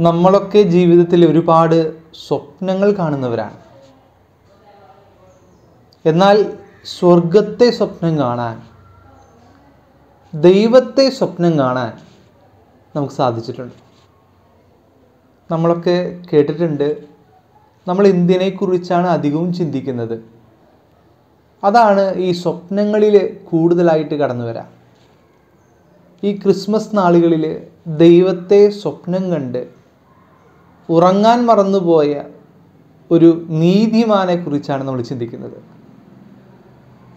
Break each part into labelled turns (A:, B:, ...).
A: നമ്മളൊക്കെ ജീവിതത്തിൽ ഒരുപാട് സ്വപ്നങ്ങൾ കാണുന്നവരാണ്. എന്നാൽ സ്വർഗത്തെ സ്വപ്നം കാണാൻ ദൈവത്തെ സ്വപ്നം കാണാൻ നമുക്ക് സാധിച്ചിട്ടുണ്ട്. നമ്മളൊക്കെ കേട്ടിട്ടുണ്ട് നമ്മൾ എന്തിനെക്കുറിച്ചാണ് അധികവും ചിന്തിക്കുന്നത്? അതാണ് ഈ സ്വപ്നങ്ങളിൽ കൂടുതലായിട്ട് കടന്നു വരാം ഈ ക്രിസ്മസ് നാളുകളിൽ ദൈവത്തെ സ്വപ്നം കണ്ട് ഉറങ്ങാൻ മറന്നുപോയ ഒരു നീതിമാനെ കുറിച്ചാണ് നമ്മൾ ചിന്തിക്കുന്നത്.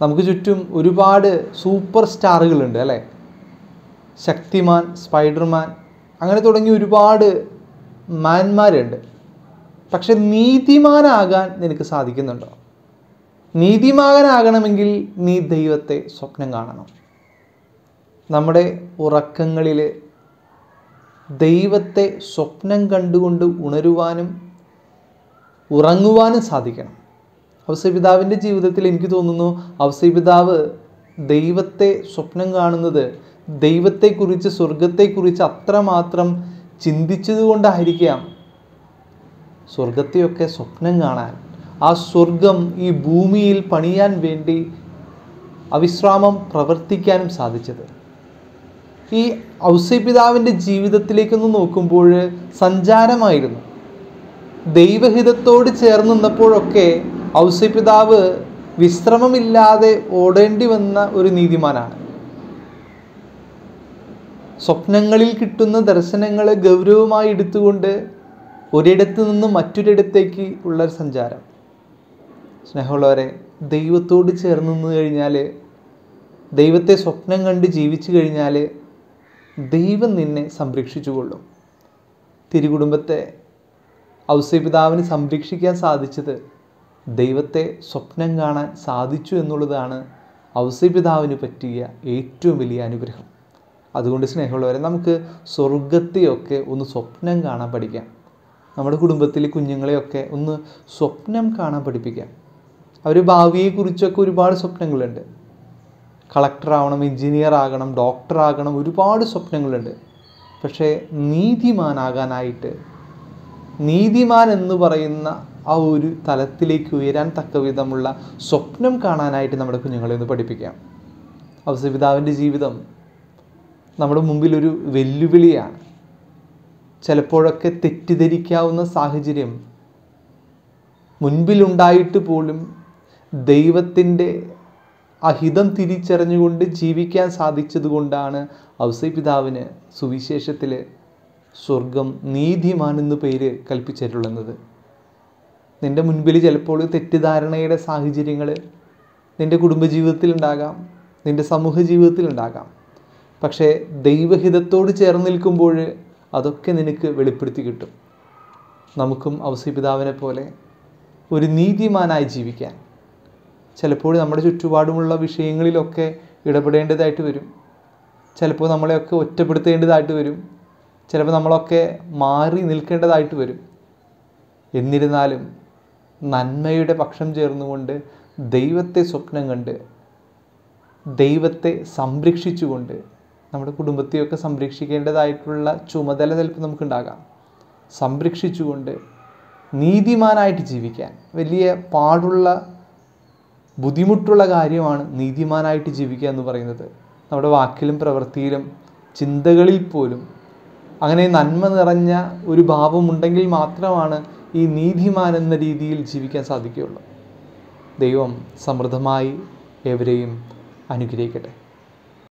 A: നമുക്ക് ചുറ്റും ഒരുപാട് സൂപ്പർ സ്റ്റാറുകളുണ്ട് അല്ലേ? ശക്തിമാൻ സ്പൈഡർമാൻ അങ്ങനെ തുടങ്ങി ഒരുപാട് മാന്മാരുണ്ട് പക്ഷെ നീതിമാനാകാൻ നിനക്ക് സാധിക്കുന്നുണ്ടോ? നീതിമാകനാകണമെങ്കിൽ നീ ദൈവത്തെ സ്വപ്നം കാണണം. നമ്മുടെ ഉറക്കങ്ങളിൽ ദൈവത്തെ സ്വപ്നം കണ്ടുകൊണ്ട് ഉണരുവാനും ഉറങ്ങുവാനും സാധിക്കണം. ഔസപിതാവിന്റെ ജീവിതത്തിൽ എനിക്ക് തോന്നുന്നു ഔസപിതാവ് ദൈവത്തെ സ്വപ്നം കാണുന്നത് ദൈവത്തെക്കുറിച്ച് സ്വർഗത്തെക്കുറിച്ച് അത്രമാത്രം ചിന്തിച്ചതുകൊണ്ടായിരിക്കാം സ്വർഗത്തെയൊക്കെ സ്വപ്നം കാണാൻ ആ സ്വർഗം ഈ ഭൂമിയിൽ പണിയാൻ വേണ്ടി അവിശ്രാമം പ്രവർത്തിക്കാനും സാധിച്ചത്. ഈ ഔസപിതാവിന്റെ ജീവിതത്തിലേക്കൊന്ന് നോക്കുമ്പോൾ സഞ്ചാരമായിരുന്നു. ദൈവഹിതത്തോട് ചേർന്ന് നിന്നപ്പോഴൊക്കെ ഔസപിതാവ് വിശ്രമമില്ലാതെ ഓടേണ്ടി വന്ന ഒരു നീതിമാനാണ്. സ്വപ്നങ്ങളിൽ കിട്ടുന്ന ദർശനങ്ങളെ ഗൗരവമായി എടുത്തുകൊണ്ട് ഒരിടത്തു നിന്ന് മറ്റൊരിടത്തേക്ക് ഉള്ള സഞ്ചാരം. സ്നേഹമുള്ളവരെ ദൈവത്തോട് ചേർന്ന് നിന്ന് കഴിഞ്ഞാൽ ദൈവത്തെ സ്വപ്നം കണ്ട് ജീവിച്ചു കഴിഞ്ഞാൽ ദൈവം നിന്നെ സംരക്ഷിച്ചു കൊള്ളും തിരുകുടുംബത്തെ ഔസപിതാവിന് സംരക്ഷിക്കാൻ സാധിച്ചത് ദൈവത്തെ സ്വപ്നം കാണാൻ സാധിച്ചു എന്നുള്ളതാണ് ഔസപിതാവിന് പറ്റിയ ഏറ്റവും വലിയ അനുഗ്രഹം. അതുകൊണ്ട് സ്നേഹമുള്ളവരെ നമുക്ക് സ്വർഗത്തെയൊക്കെ ഒന്ന് സ്വപ്നം കാണാൻ പഠിക്കാം. നമ്മുടെ കുടുംബത്തിലെ കുഞ്ഞുങ്ങളെയൊക്കെ ഒന്ന് സ്വപ്നം കാണാൻ പഠിപ്പിക്കാം. അവർ ഭാവിയെക്കുറിച്ചൊക്കെ ഒരുപാട് സ്വപ്നങ്ങളുണ്ട്. കളക്ടർ ആവണം എഞ്ചിനീയർ ആകണം ഡോക്ടർ ആകണം ഒരുപാട് സ്വപ്നങ്ങളുണ്ട്. പക്ഷേ നീതിമാനാകാനായിട്ട് നീതിമാൻ എന്ന് പറയുന്ന ആ ഒരു തലത്തിലേക്ക് ഉയരാൻ തക്ക വിധമുള്ള സ്വപ്നം കാണാനായിട്ട് നമ്മുടെ കുഞ്ഞുങ്ങളെ ഒന്ന് പഠിപ്പിക്കാം. അവസപിതാവിന്റെ ജീവിതം നമ്മുടെ മുമ്പിലൊരു വെല്ലുവിളിയാണ്. ചിലപ്പോഴൊക്കെ തെറ്റിദ്ധരിക്കാവുന്ന സാഹചര്യം മുൻപിലുണ്ടായിട്ട് പോലും ദൈവത്തിന്റെ അഹിതം തിരിച്ചറിഞ്ഞുകൊണ്ട് ജീവിക്കാൻ സാധിച്ചതുകൊണ്ടാണ് ഔസപിതാവിന് സുവിശേഷത്തിൽ സ്വർഗം നീതിമാൻ എന്ന് പേര് കൽപ്പിച്ചിട്ടുള്ളത്. നിന്റെ മുൻപിൽ ചിലപ്പോൾ തെറ്റിദ്ധാരണയുടെ സാഹചര്യങ്ങൾ നിന്റെ കുടുംബജീവിതത്തിലുണ്ടാകാം നിന്റെ സമൂഹ ജീവിതത്തിലുണ്ടാകാം പക്ഷേ ദൈവഹിതത്തോട് ചേർന്ന് നിൽക്കുമ്പോൾ അതൊക്കെ നിനക്ക് വെളിപ്പെടുത്തി കിട്ടും. നമുക്കും ഔസപിതാവിനെ പോലെ ഒരു നീതിമാനായി ജീവിക്കാൻ ചിലപ്പോൾ നമ്മുടെ ചുറ്റുപാടുമുള്ള വിഷയങ്ങളിലൊക്കെ ഇടപെടേണ്ടതായിട്ട് വരും. ചിലപ്പോൾ നമ്മളെയൊക്കെ ഒറ്റപ്പെടുത്തേണ്ടതായിട്ട് വരും. ചിലപ്പോൾ നമ്മളൊക്കെ മാറി നിൽക്കേണ്ടതായിട്ട് വരും. എന്നിരുന്നാലും നന്മയുടെ പക്ഷം ചേർന്നുകൊണ്ട് ദൈവത്തെ സ്വപ്നം കണ്ട് ദൈവത്തെ സംരക്ഷിച്ചുകൊണ്ട് നമ്മുടെ കുടുംബത്തെയൊക്കെ സംരക്ഷിക്കേണ്ടതായിട്ടുള്ള ചുമതല ചിലപ്പോൾ നമുക്കുണ്ടാകാം. സംരക്ഷിച്ചുകൊണ്ട് നീതിമാനായിട്ട് ജീവിക്കാൻ വലിയ പാടുള്ള ബുദ്ധിമുട്ടുള്ള കാര്യമാണ് നീതിമാനായിട്ട് ജീവിക്കുക എന്ന് പറയുന്നത്. നമ്മുടെ വാക്കിലും പ്രവൃത്തിയിലും ചിന്തകളിൽ പോലും അങ്ങനെ നന്മ നിറഞ്ഞ ഒരു ഭാവമുണ്ടെങ്കിൽ മാത്രമാണ് ഈ നീതിമാൻ എന്ന രീതിയിൽ ജീവിക്കാൻ സാധിക്കുകയുള്ളൂ. ദൈവം സമൃദ്ധമായി എവരെയും അനുഗ്രഹിക്കട്ടെ.